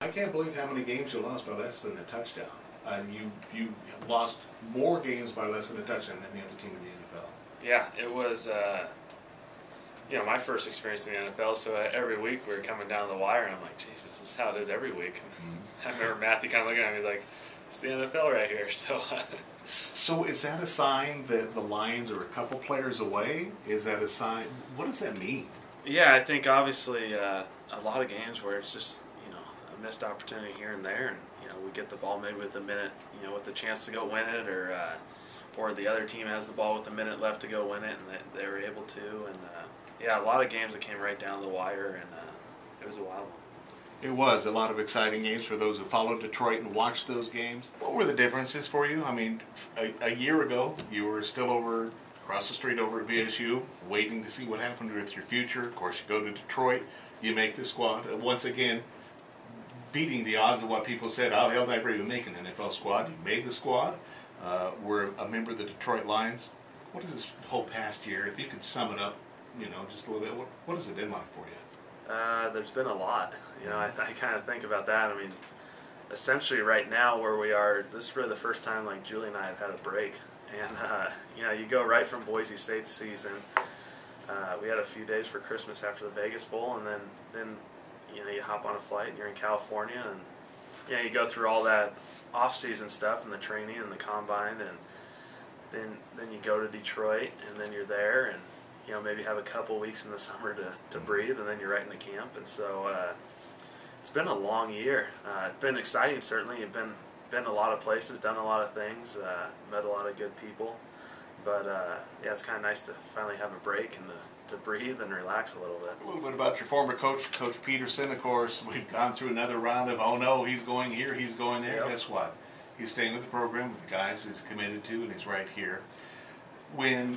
I can't believe how many games you lost by less than a touchdown. Uh, you you lost more games by less than a touchdown than any other team in the NFL. Yeah, it was. Uh, you know, my first experience in the NFL. So uh, every week we were coming down the wire, and I'm like, Jesus, this is how it is every week. Mm-hmm. I remember Matthew kind of looking at me like, it's the NFL right here. So. So is that a sign that the Lions are a couple players away? Is that a sign? What does that mean? Yeah, I think obviously uh, a lot of games where it's just you know a missed opportunity here and there, and you know we get the ball maybe with a minute, you know, with a chance to go win it, or uh, or the other team has the ball with a minute left to go win it, and they, they were able to. And uh, yeah, a lot of games that came right down the wire, and uh, it was a wild one. It was a lot of exciting games for those who followed Detroit and watched those games. What were the differences for you? I mean, a, a year ago, you were still over across the street over at BSU, waiting to see what happened with your future. Of course, you go to Detroit, you make the squad. Once again, beating the odds of what people said, oh, he'll never even make an NFL squad. You made the squad. Uh, we're a member of the Detroit Lions. What is this whole past year? If you could sum it up, you know, just a little bit, what, what has it been like for you? Uh, there's been a lot. You know, I, I kind of think about that. I mean, essentially, right now where we are, this is really the first time like Julie and I have had a break, and uh, you know, you go right from Boise State season. Uh, we had a few days for Christmas after the Vegas Bowl, and then then you know you hop on a flight and you're in California, and you know you go through all that off-season stuff and the training and the combine, and then then you go to Detroit, and then you're there, and you know maybe have a couple weeks in the summer to, to breathe, and then you're right in the camp, and so. Uh, it's been a long year. Uh, it's been exciting, certainly. You've been been a lot of places, done a lot of things, uh, met a lot of good people. But uh, yeah, it's kind of nice to finally have a break and to, to breathe and relax a little bit. A little bit about your former coach, Coach Petersen. Of course, we've gone through another round of oh no, he's going here, he's going there. Yep. Guess what? He's staying with the program with the guys he's committed to, and he's right here. When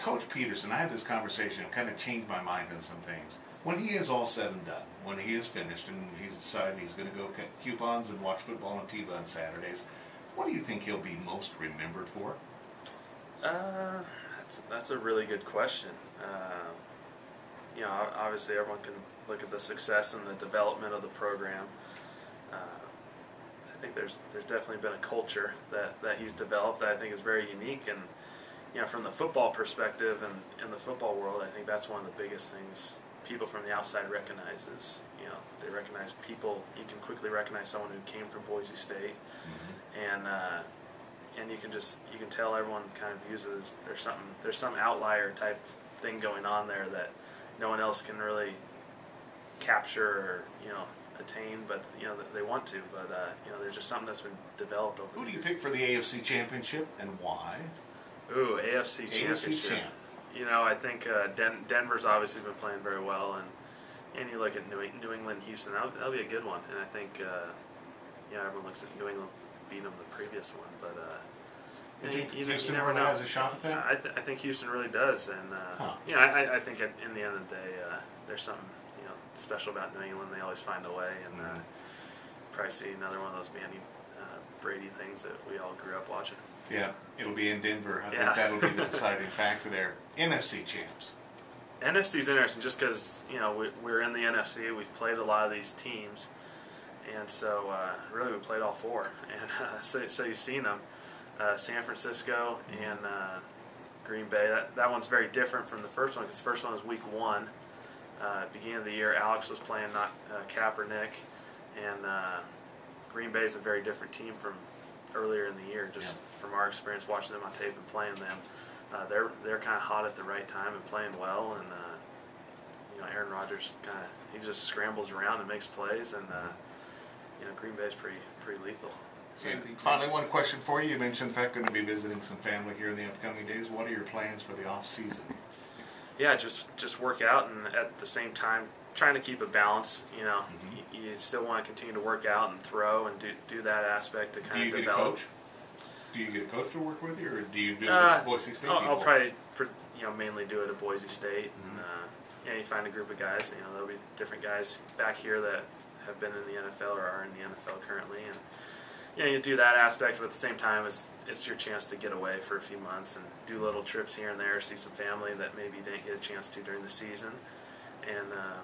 Coach Petersen, I had this conversation, it kind of changed my mind on some things. When he is all said and done, when he is finished and he's decided he's going to go cut coupons and watch football on TV on Saturdays, what do you think he'll be most remembered for? Uh, that's that's a really good question. Uh, you know, obviously everyone can look at the success and the development of the program. Uh, I think there's there's definitely been a culture that, that he's developed that I think is very unique and you know from the football perspective and in the football world I think that's one of the biggest things people from the outside recognize is you know they recognize people you can quickly recognize someone who came from Boise State and uh, and you can just you can tell everyone kind of uses there's something there's some outlier type thing going on there that no one else can really capture or you know attain, but you know they want to. But uh, you know there's just something that's been developed over. Who do you pick for the AFC Championship and why? Ooh, AFC championship. Champ. You know I think uh, Den- Denver's obviously been playing very well, and and you look at New, New England, Houston, that'll, that'll be a good one. And I think uh, you know everyone looks at New England beat them the previous one, but. Uh, You you, think you, you Houston never really know. has a shot at that? I, th- I think Houston really does, and uh, Huh. you know, I, I- think at, in the end of the day, uh, there's something you know special about New England. They always find a way, and uh, probably see another one of those Manning uh, Brady things that we all grew up watching. Yeah, it'll be in Denver. I Yeah. think that'll be the deciding factor there. NFC champs. NFC's interesting just because you know we, we're in the NFC. We've played a lot of these teams, and so uh, really we played all four. And uh, so, so you've seen them, uh, San Francisco and uh, Green Bay. That that one's very different from the first one because the first one was Week One. Uh, beginning of the year, Alex was playing not uh, Kaepernick, and uh, Green Bay is a very different team from earlier in the year. Just from our experience watching them on tape and playing them, uh, they're they're kind of hot at the right time and playing well. And uh, you know, Aaron Rodgers kind of he just scrambles around and makes plays, and uh, you know, Green Bay's pretty pretty lethal. So finally, one question for you. You mentioned the fact going to be visiting some family here in the upcoming days. What are your plans for the off season? yeah, just just work out and at the same time trying to keep a balance. You know, Mhm. you, you still want to continue to work out and throw and do do that aspect to kind Do you of get a develop. coach? Do you get a coach to work with you, or do you do it Uh, Boise State I'll. I'll probably pr- you know mainly do it at Boise State. Mhm. And, uh, yeah, you find a group of guys. You know, there'll be different guys back here that have been in the NFL or are in the NFL currently, and you know, you do that aspect, but at the same time, it's it's your chance to get away for a few months and do little trips here and there, see some family that maybe you didn't get a chance to during the season, and uh,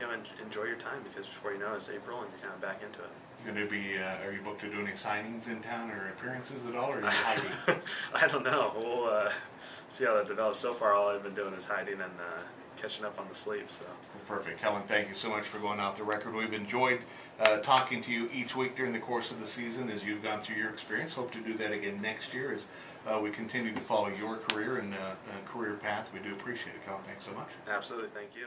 you know, en- enjoy your time because before you know it, it's April and you're kind of back into it. You gonna be, uh, are you booked to do any signings in town or appearances at all, or are you hiding? I don't know. We'll uh, see how that develops. So far, all I've been doing is hiding and uh, catching up on the sleep. So Perfect. Kellen, thank you so much for going out the record. We've enjoyed uh, talking to you each week during the course of the season as you've gone through your experience. Hope to do that again next year as uh, we continue to follow your career and uh, uh, career path. We do appreciate it, Kellen. Thanks so much. absolutely, thank you.